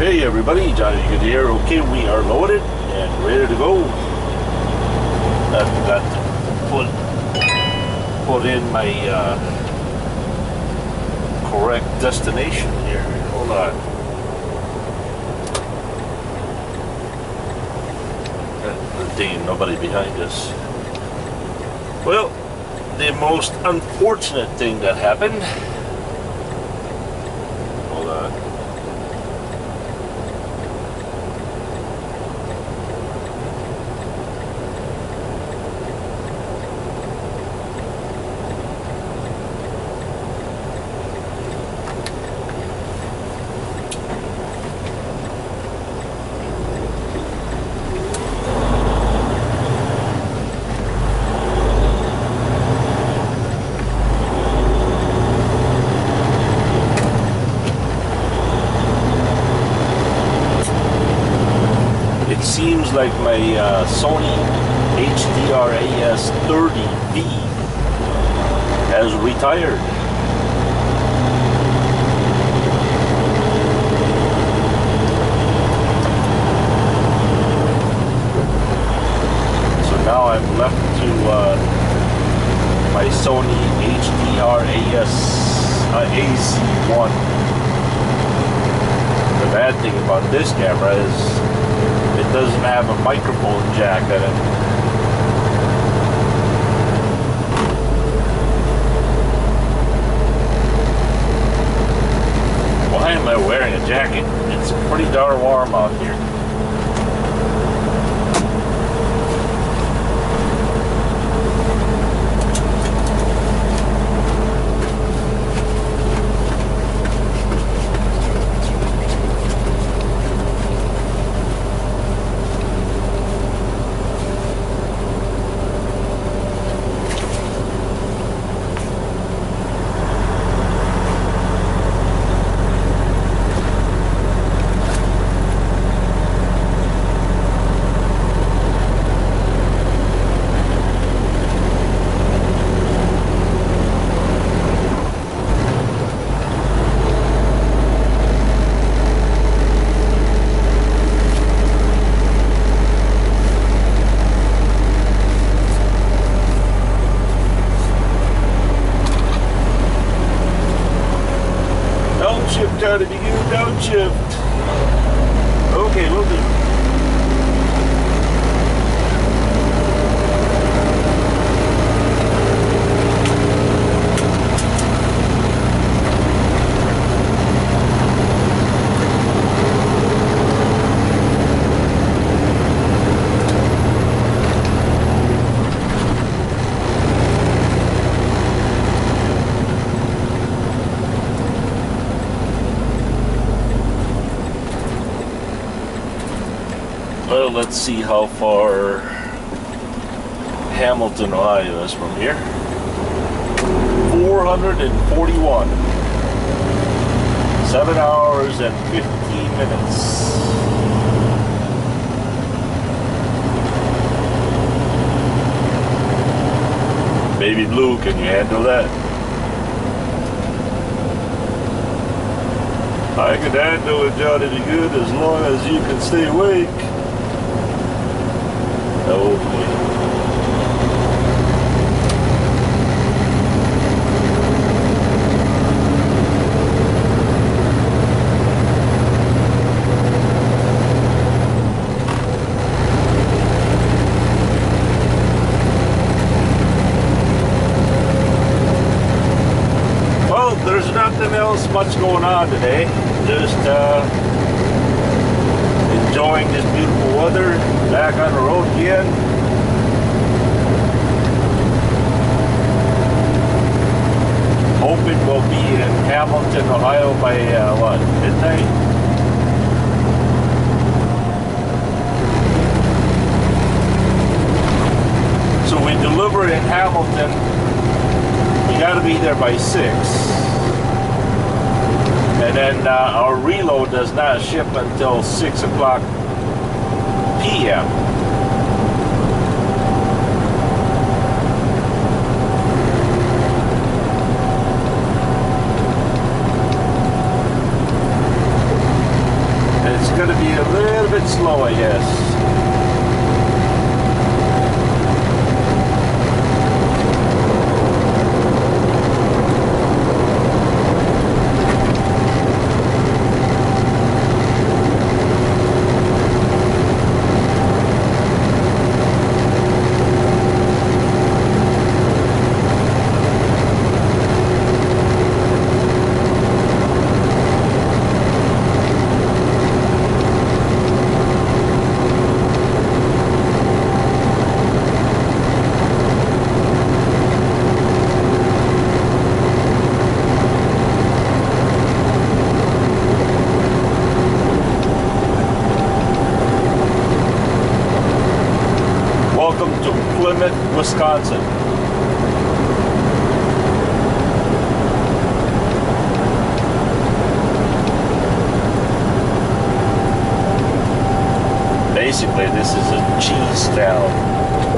Hey everybody, Johnny Good here. Okay, we are loaded and ready to go. I've got to put put in my uh, correct destination here. Hold on. Uh, Dang, nobody behind us. Well, the most unfortunate thing that happened. Hold on. It uh, Sony HDR-AS 30V has retired. So now I'm left to uh, my Sony HDR-AS uh, AC1. The bad thing about this camera is doesn't have a microphone jack in it. Why am I wearing a jacket? It's pretty darn warm out here. Don't shift out of you, don't shift. Okay, we'll do. Well, let's see how far Hamilton, Ohio is from here. 441. Seven hours and 15 minutes. Baby Blue, can you handle that? I can handle it, Johnny Good, as long as you can stay awake. Well, there's nothing else much going on today. Just uh, enjoying this beautiful weather. Back on the road again. Hoping we'll be in Hamilton, Ohio by uh, what midnight. So we deliver in Hamilton. We got to be there by six. And then uh, our reload does not ship until 6 o'clock p.m. It's going to be a little bit slow, I guess. Wisconsin. Basically, this is a cheese town.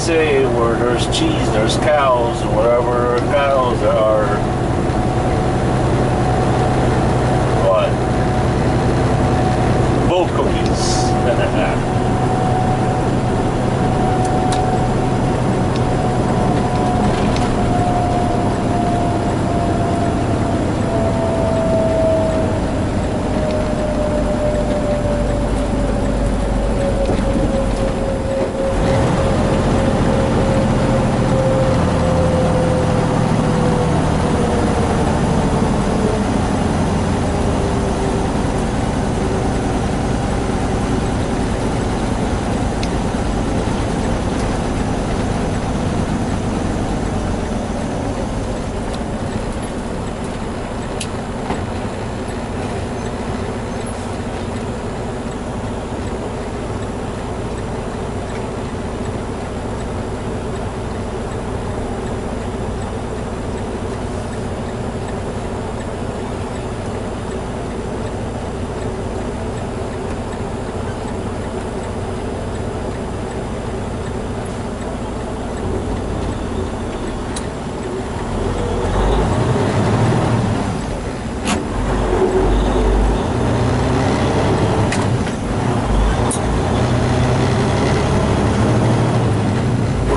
Say, where there's cheese, there's cows, and wherever cows are. What? Bull cookies.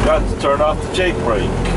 Forgot to turn off the Jake brake.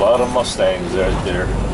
Lot of Mustangs out there.